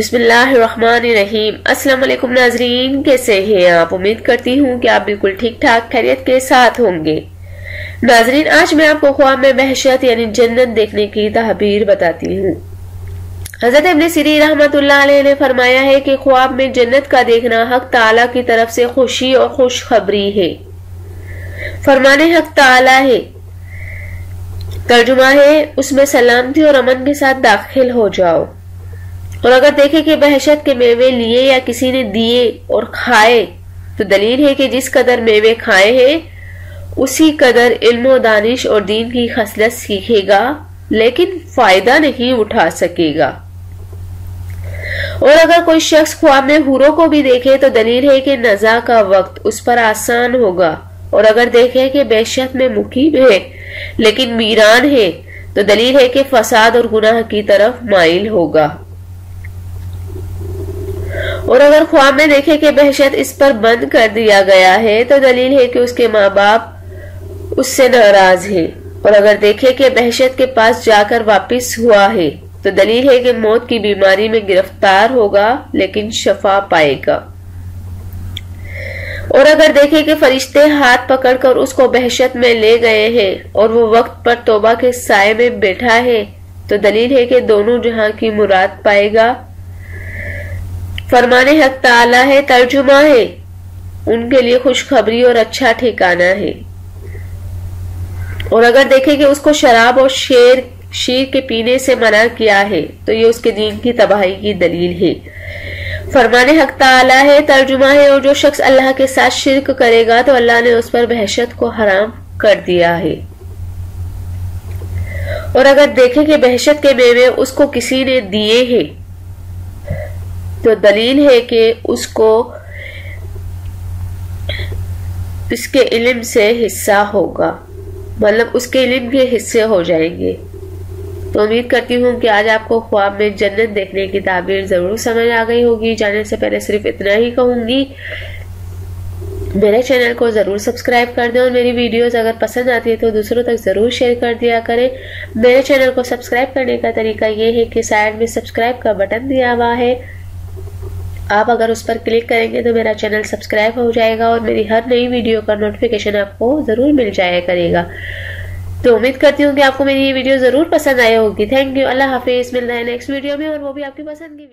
بسم اللہ الرحمن الرحیم۔ السلام علیکم ناظرین، کیسے ہیں آپ؟ امید کرتی ہوں کہ آپ بالکل ٹھیک ٹھاک، خیریت کے ساتھ ہوں گے۔ ناظرین، آج میں آپ کو خواب میں بحشت یعنی جنت دیکھنے کی تحبیر بتاتی ہوں۔ حضرت ابن سری رحمت اللہ علیہ نے فرمایا ہے کہ خواب میں جنت کا دیکھنا حق تعالی کی طرف سے خوشی اور خوشخبری ہے۔ فرمانے حق تعالی ہے۔ ترجمہ ہے، اس میں سلامتی اور امن کے ساتھ داخل ہو جاؤ۔ اور اگر دیکھے کہ بحشت کے میوے لیے یا کسی نے دیے اور کھائے، تو دلیل ہے کہ جس قدر میوے کھائے ہیں، اسی قدر علم و دانش اور دین کی خصلت سیکھے گا، لیکن فائدہ نہیں اٹھا سکے گا۔ اور اگر کوئی شخص خواب میں ہوروں کو بھی دیکھے، تو دلیل ہے کہ نزا کا وقت اس پر آسان ہوگا۔ اور اگر دیکھے کہ بحشت میں مقیم ہے، لیکن میران ہے، تو دلیل ہے کہ فساد اور گناہ کی طرف مائل ہوگا۔ اور اگر خواب میں دیکھے کہ بحشت اس پر بند کر دیا گیا ہے، تو دلیل ہے کہ اس کے ماں باپ اس سے ناراض ہیں۔ اور اگر دیکھے کہ بحشت کے پاس جا کر واپس ہوا ہے، تو دلیل ہے کہ موت کی بیماری میں گرفتار ہوگا، لیکن شفا پائے گا۔ اور اگر دیکھے کہ فرشتے ہاتھ پکڑ کر اس کو بحشت میں لے گئے ہیں اور وہ وقت پر توبہ کے سائے میں بیٹھا ہے، تو دلیل ہے کہ دونوں جہاں کی مراد پائے گا فرمان حق تعالی ہے، ترجمہ ہے۔ ان کے لیے خوشخبری اور اچھا ٹھکانہ ہے۔ اور اگر دیکھیں کہ اس کو شراب اور شیر شیر کے پینے سے منع کیا ہے، تو یہ اس کے دین کی تباہی کی دلیل ہے۔ فرمان حق تعالی ہے، ترجمہ ہے، اور جو شخص اللہ کے ساتھ شرک کرے گا، تو اللہ نے اس پر بحشت کو حرام کر دیا ہے۔ اور اگر دیکھیں کہ بحشت کے میوے اس کو کسی نے دیے ہیں تو دلیل ہے کہ اس کو اس کے علم سے حصہ ہوگا۔ مطلب اس کے علم کے حصے ہو جائیں گے۔ تو امید کرتی ہوں کہ آج آپ کو خواب میں جنت دیکھنے کی تعبیر ضرور سمجھ آ گئی ہوگی۔ جانے سے پہلے صرف اتنا ہی کہوں گی، میرے چینل کو ضرور سبسکرائب کر دیں اور میری ویڈیوز اگر پسند آتی ہے تو دوسروں تک ضرور شیئر کر دیا کریں۔ میرے چینل کو سبسکرائب کرنے کا طریقہ یہ ہے کہ سائڈ میں سبسکرائب کا بٹن دیا ہوا ہے۔ آپ اگر اس پر کلک کریں گے تو میرا چینل سبسکرائب ہو جائے گا اور میری ہر نئی ویڈیو کا نوٹفیکیشن آپ کو ضرور مل جایا کرے گا۔ تو امید کرتی ہوں کہ آپ کو میری یہ ویڈیو ضرور پسند آئے ہوگی۔ تھینک یو اللہ حافظ، ملنا ہے نیکسٹ ویڈیو میں اور وہ بھی آپ کی پسند کی